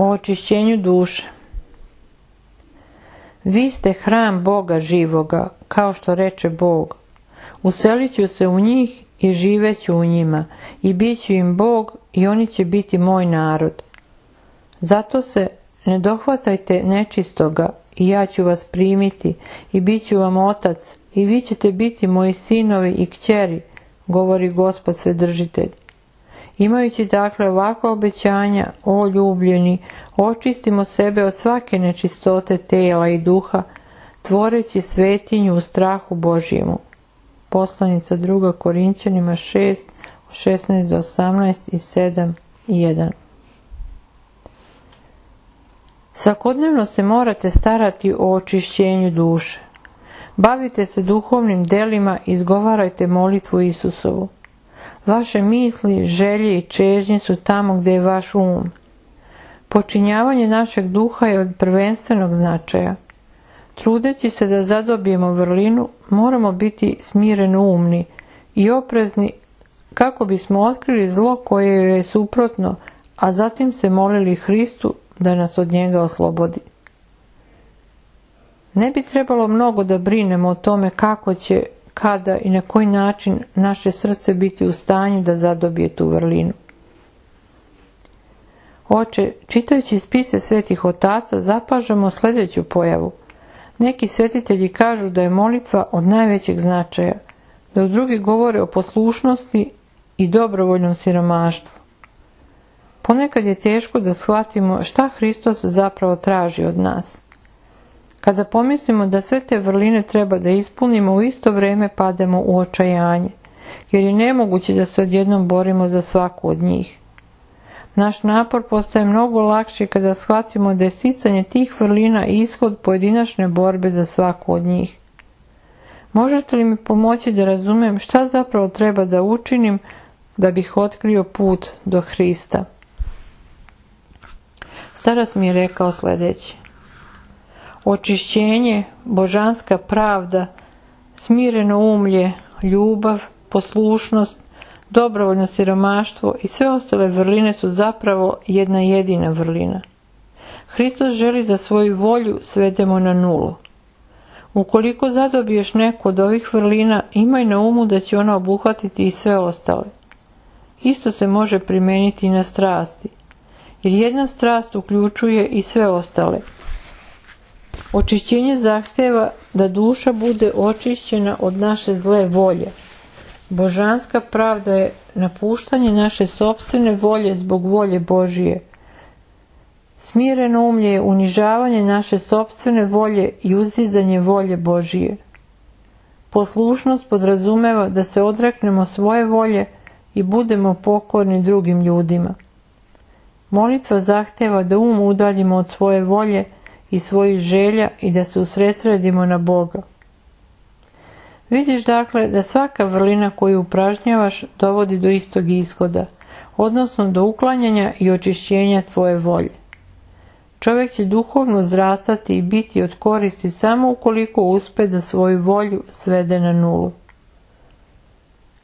O očišćenju duše. Vi ste hram Boga živoga, kao što reče Bog. Uselit ću se u njih i živeću u njima, i bit ću im Bog i oni će biti moj narod. Zato se ne dohvatajte nečistoga i ja ću vas primiti i bit ću vam otac i vi ćete biti moji sinovi i kćeri, govori gospod svedržitelj. Imajući dakle ovakva obećanja, o ljubljeni, očistimo sebe od svake nečistote tela i duha, tvoreći svetinju u strahu Božjemu. Poslanica druga Korinćanima 6, 16 do 18 i 7 i 1. Svakodnevno se morate starati o očišćenju duše. Bavite se duhovnim delima, izgovarajte molitvu Isusovu. Vaše misli, želje i čežnje su tamo gdje je vaš um. Počinjavanje našeg duha je od prvenstvenog značaja. Trudeći se da zadobijemo vrlinu, moramo biti smireno umni i oprezni kako bismo otkrili zlo koje je suprotno, a zatim se molili Hristu da nas od njega oslobodi. Ne bi trebalo mnogo da brinemo o tome kako će, kada i na koji način naše srce biti u stanju da zadobije tu vrlinu. Oče, čitajući spise svetih otaca, zapažamo sljedeću pojavu. Neki svetitelji kažu da je molitva od najvećeg značaja, da drugi govore o poslušnosti i dobrovoljnom siromaštvu. Ponekad je teško da shvatimo šta Hristos zapravo traži od nas. Kada pomislimo da sve te vrline treba da ispunimo, u isto vrijeme pademo u očajanje, jer je nemoguće da se odjednom borimo za svaku od njih. Naš napor postaje mnogo lakši kada shvatimo da je sicanje tih vrlina ishod pojedinačne borbe za svaku od njih. Možete li mi pomoći da razumijem šta zapravo treba da učinim da bih otkrio put do Hrista? Starac mi je rekao sljedeće. Očišćenje, božanska pravda, smireno umlje, ljubav, poslušnost, dobrovoljno siromaštvo i sve ostale vrline su zapravo jedna jedina vrlina. Hristos želi da svoju volju svedemo na nulu. Ukoliko zadobiješ neku od ovih vrlina, imaj na umu da će ona obuhvatiti i sve ostale. Isto se može primijeniti i na strasti jer jedna strast uključuje i sve ostale. Očišćenje zahteva da duša bude očišćena od naše zle volje. Božanska pravda je napuštanje naše sobstvene volje zbog volje Božije. Smireno umlje je unižavanje naše sobstvene volje i uzizanje volje Božije. Poslušnost podrazumeva da se odreknemo svoje volje i budemo pokorni drugim ljudima. Molitva zahtjeva da um udaljimo od svoje volje i svojih želja i da se usredsredimo na Boga. Vidiš dakle da svaka vrlina koju upražnjavaš dovodi do istog ishoda, odnosno do uklanjanja i očišćenja tvoje volje. Čovjek će duhovno zrastati i biti od koristi samo ukoliko uspe da svoju volju svede na nulu.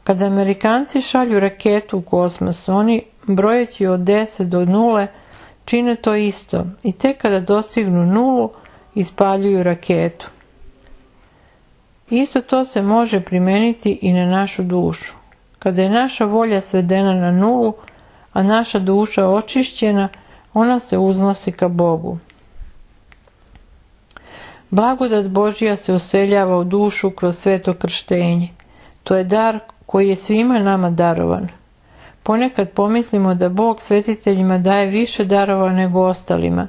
Kada Amerikanci šalju raketu u kosmos, oni brojeći od 10 do nule, čine to isto i tek kada dostignu nulu, ispaljuju raketu. Isto to se može primijeniti i na našu dušu. Kada je naša volja svedena na nulu, a naša duša očišćena, ona se uznosi ka Bogu. Blagodat Božija se useljava u dušu kroz sveto krštenje. To je dar koji je svima nama darovan. Ponekad pomislimo da Bog svetiteljima daje više darova nego ostalima.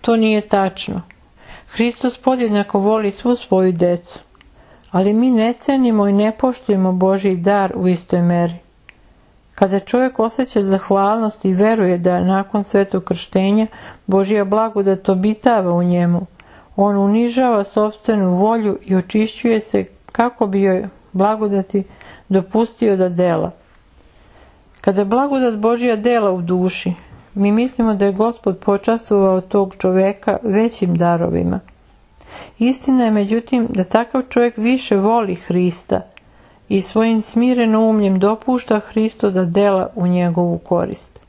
To nije tačno. Hristos podjednako voli svu svoju decu, ali mi ne cenimo i ne poštujemo Božji dar u istoj meri. Kada čovjek osjeća zahvalnost i veruje da nakon svetog krštenja Božja blagodat obitava u njemu, on unižava sobstvenu volju i očišćuje se kako bi joj blagodati dopustio da dela. Kada blagodat Božja dela u duši, mi mislimo da je Gospod počastvovao tog čovjeka većim darovima. Istina je međutim da takav čovjek više voli Hrista i svojim smireno umljem dopušta Hristo da dela u njegovu korist.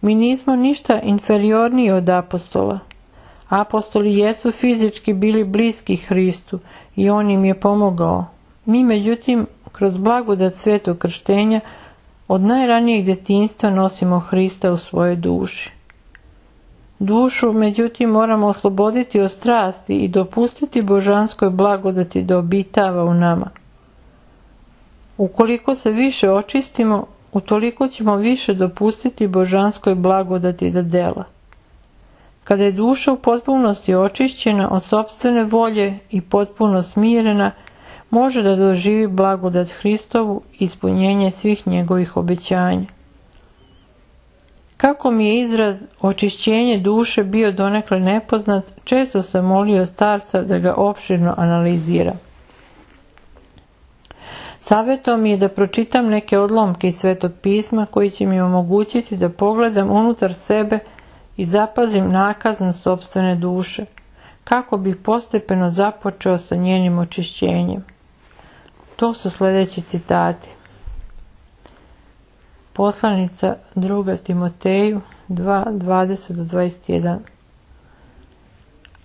Mi nismo ništa inferiorniji od apostola. Apostoli jesu fizički bili bliski Hristu i on im je pomogao. Mi međutim kroz blagodat svetog krštenja od najranijeg djetinstva nosimo Hrista u svojoj duši. Dušu, međutim, moramo osloboditi od strasti i dopustiti božanskoj blagodati da obitava u nama. Ukoliko se više očistimo, utoliko ćemo više dopustiti božanskoj blagodati da dela. Kada je duša u potpunosti očišćena od sobstvene volje i potpuno smirena, može da doživi blagodat Hristovu ispunjenje svih njegovih obećanja. Kako mi je izraz očišćenje duše bio donekle nepoznat, često sam molio starca da ga opširno analizira. Savjeto mi je da pročitam neke odlomke iz Svetog pisma koji će mi omogućiti da pogledam unutar sebe i zapazim nakazan sobstvene duše, kako bih postepeno započeo sa njenim očišćenjem. To su sljedeći citati. Poslanica druga Timoteju 2.20 do 21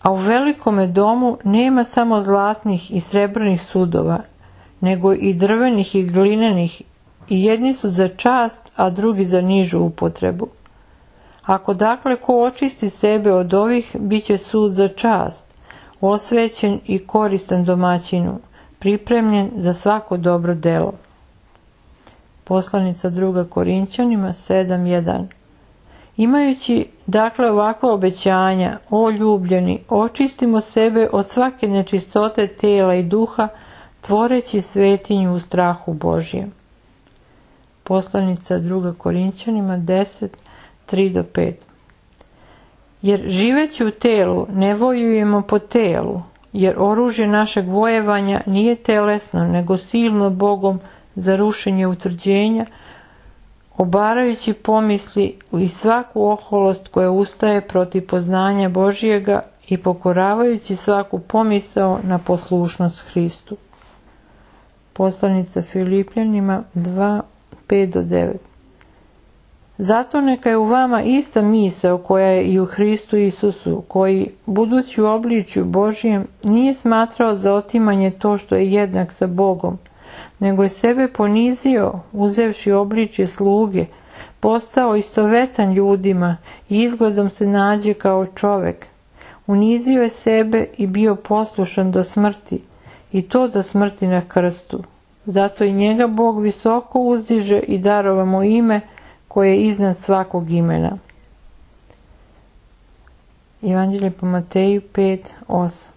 A u velikome domu nema samo zlatnih i srebrnih sudova, nego i drvenih i glinenih i jedni su za čast, a drugi za nižu upotrebu. Ako dakle ko očisti sebe od ovih, bit će sud za čast, osvećen i koristan domaćinu, pripremljen za svako dobro delo. Poslanica druga Korinčanima 7.1 Imajući dakle ovakva obećanja, o ljubljeni, očistimo sebe od svake nečistote tela i duha, tvoreći svetinju u strahu Božijem. Poslanica druga Korinčanima 10, 3 do 5 Jer živeći u telu ne vojujemo po telu, jer oružje našeg vojevanja nije telesno, nego silno Bogom za rušenje utvrđenja, obarajući pomisli i svaku oholost koja ustaje protiv poznanja Božijega i pokoravajući svaku pomisao na poslušnost Hristu. Poslanica Filipljanima 2, 5 do 9 zato neka je u vama ista misao koja je i u Hristu Isusu, koji, budući u obličju Božijem, nije smatrao za otimanje to što je jednak sa Bogom, nego je sebe ponizio, uzevši obličje sluge, postao istovetan ljudima i izgledom se nađe kao čovek. Unizio je sebe i bio poslušan do smrti, i to do smrti na krstu. Zato i njega Bog visoko uzdiže i darova mu ime, koje je iznad svakog imena. Evanđelje po Mateju 5.8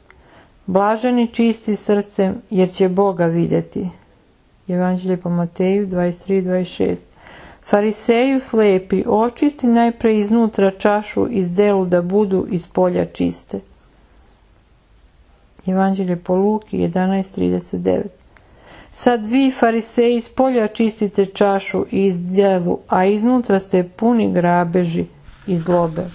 Blaženi čisti srcem, jer će Boga vidjeti. Evanđelje po Mateju 23.26 Fariseju slepi, očisti najpre iznutra čašu iz delu da budu iz polja čiste. Evanđelje po Luki 11.39 Sad vi, fariseji, iz polja čistite čašu i izdjelu, a iznutra ste puni grabeži i zlobe.